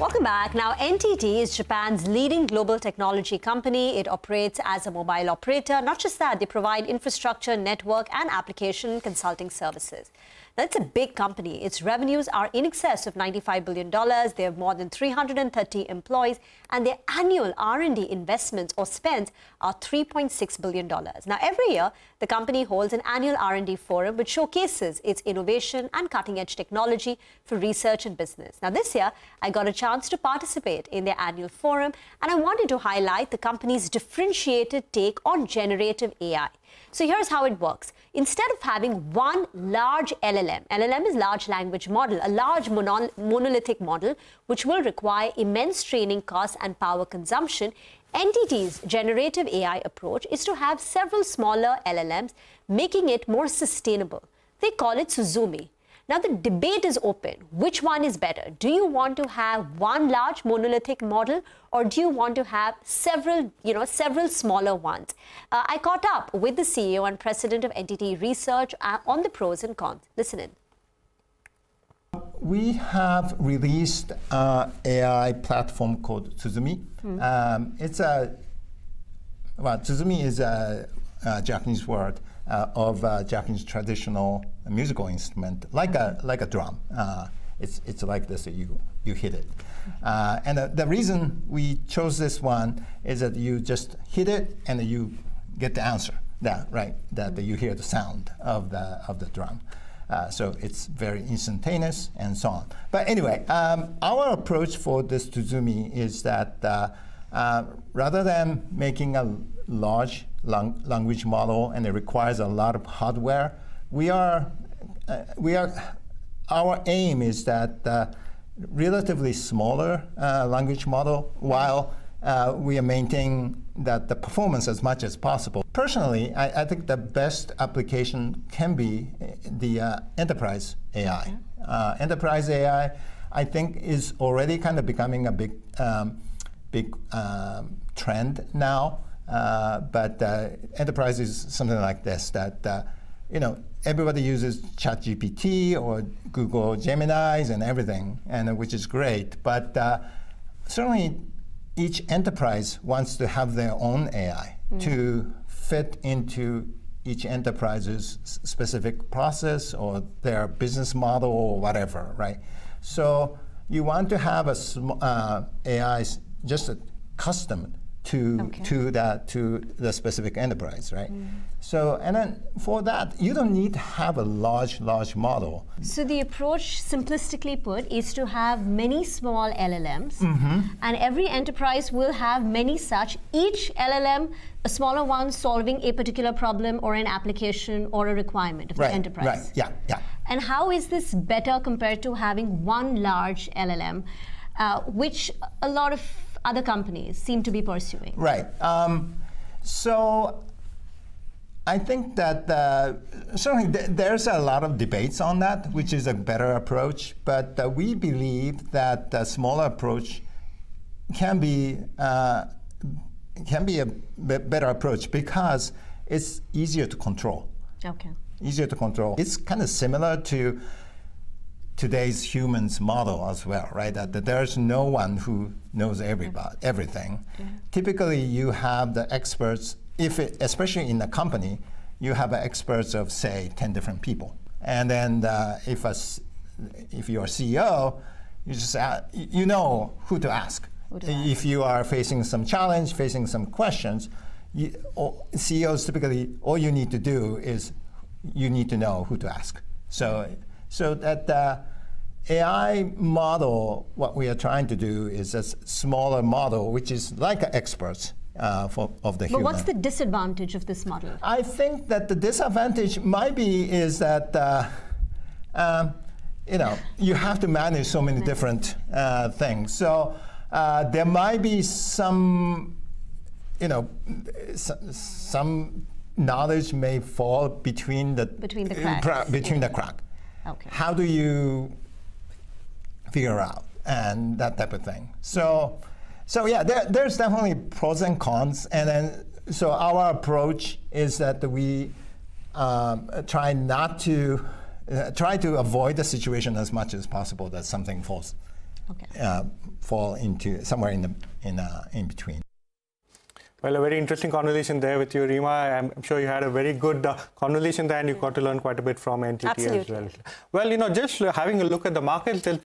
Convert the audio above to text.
Welcome back. Now, NTT is Japan's leading global technology company. It operates as a mobile operator. Not just that, they provide infrastructure, network, and application consulting services. That's a big company. Its revenues are in excess of $95 billion. They have more than 330 employees, and their annual R&D investments or spends are $3.6 billion. Now, every year, the company holds an annual R&D forum which showcases its innovation and cutting-edge technology for research and business. Now, this year, I got a chance to participate in their annual forum, and I wanted to highlight the company's differentiated take on generative AI. So here's how it works. Instead of having one large LLM, LLM is large language model, a large monolithic model, which will require immense training costs and power consumption, NTT's generative AI approach is to have several smaller LLMs, making it more sustainable. They call it Tsuzumi. Now the debate is open. Which one is better? Do you want to have one large monolithic model or do you want to have several, you know, several smaller ones? Uh, I caught up with the CEO and president of NTT Research uh, on the pros and cons. Listen in. We have released an AI platform called Tsuzumi. Mm. Um, it's a well, Tsuzumi is a, a Japanese word uh, of uh, Japanese traditional musical instrument, like a like a drum. Uh, it's it's like this. You you hit it, uh, and the reason we chose this one is that you just hit it and you get the answer. That right, that you hear the sound of the of the drum. Uh, so it's very instantaneous and so on. But anyway, um, our approach for this Tsuzumi is that uh, uh, rather than making a large lang language model and it requires a lot of hardware. We are, uh, we are, our aim is that uh, relatively smaller uh, language model while uh, we are maintaining that the performance as much as possible. Personally, I, I think the best application can be the uh, enterprise AI. enterprise AI, I think, is already kind of becoming a big, um, big um, trend now. Uh, but uh, enterprise is something like this that uh, you know everybody uses ChatGPT or Google Gemini's and everything, and which is great. But uh, certainly, each enterprise wants to have their own AI mm. to fit into each enterprise's specific process or their business model or whatever, right? So you want to have a sm- uh, AI just a custom to okay. to that to the specific enterprise, right? Mm. So and then for that, you don't need to have a large large model. So the approach, simplistically put, is to have many small LLMs, mm-hmm. and every enterprise will have many such. Each LLM, a smaller one, solving a particular problem or an application or a requirement of right, the enterprise. Right. Yeah. Yeah. And how is this better compared to having one large LLM, uh, which a lot of other companies seem to be pursuing. Right. Um, so I think that uh, certainly th there's a lot of debates on that, which is a better approach. But uh, we believe that a smaller approach can be uh, can be a better approach because it's easier to control. Okay. Easier to control. It's kind of similar to today's humans model as well, right? That, that there's no one who knows everybody, everything. Yeah. Typically, you have the experts, if it, especially in a company, you have experts of say 10 different people. And then uh, if, a, if you're a CEO, you just uh, you know who to ask. Who to if ask. you are facing some challenge, facing some questions, you, CEOs typically all you need to do is you need to know who to ask. So so that uh, AI model, what we are trying to do is a smaller model, which is like experts. Uh, for, of the but human. But what's the disadvantage of this model? I think that the disadvantage might be is that uh, um, you know you have to manage so many different uh, things. So uh, there might be some you know some knowledge may fall between the between the cracks. between yeah. the crack. Okay. How do you figure out and that type of thing? So, so yeah, there, there's definitely pros and cons, and then so our approach is that we um, try not to uh, try to avoid the situation as much as possible that something falls okay. uh, fall into somewhere in the in uh, in between. Well, a very interesting conversation there with you, Reema. I'm sure you had a very good uh, conversation there and you got to learn quite a bit from NTT Absolutely. as well. Well, you know, just having a look at the markets,